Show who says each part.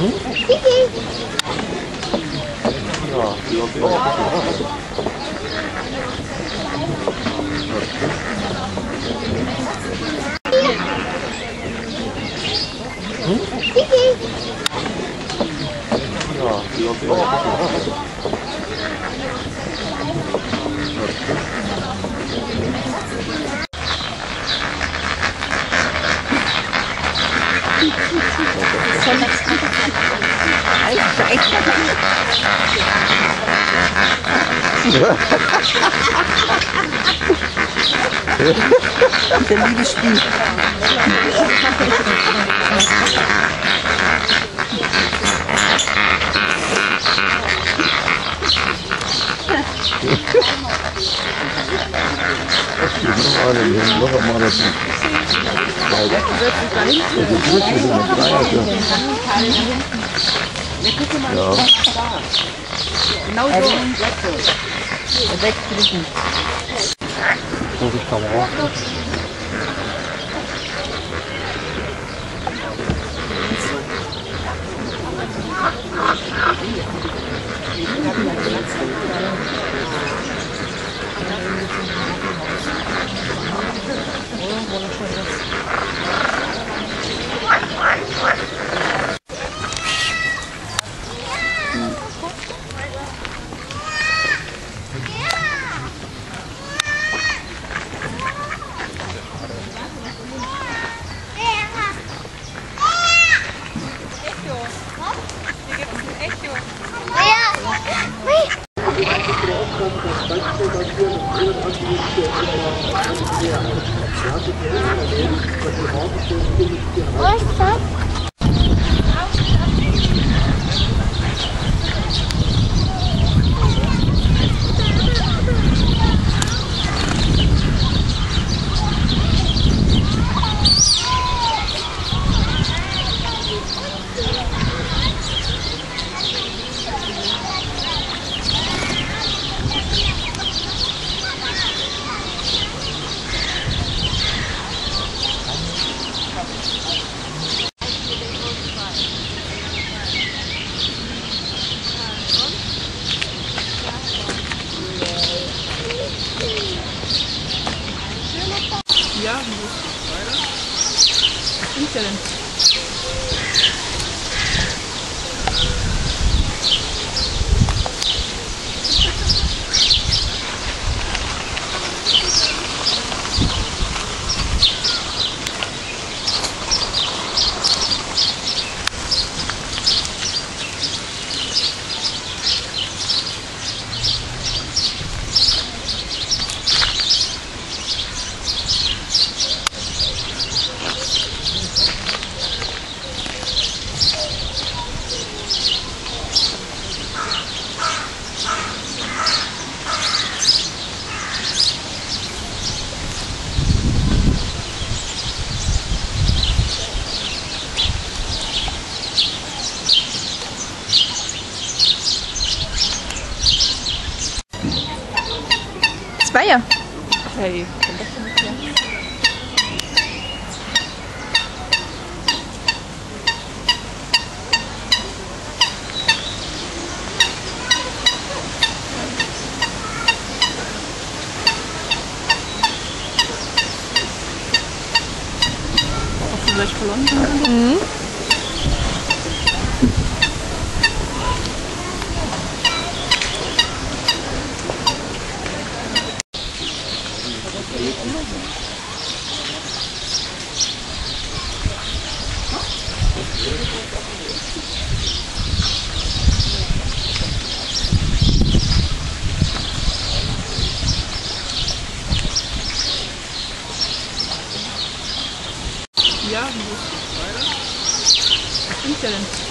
Speaker 1: そんな近 Der liebe Spiel.
Speaker 2: Noch eine, noch einmal das. Das ist wirklich so eine Dreier. Ja,
Speaker 1: guck mal,
Speaker 2: ja. Genau
Speaker 1: so, also, so. Sechs Minuten.
Speaker 3: So,
Speaker 1: ich komme raus. Gleich verloren? Ja, Was stimmt ja denn? Svea? Hej. shouldn't.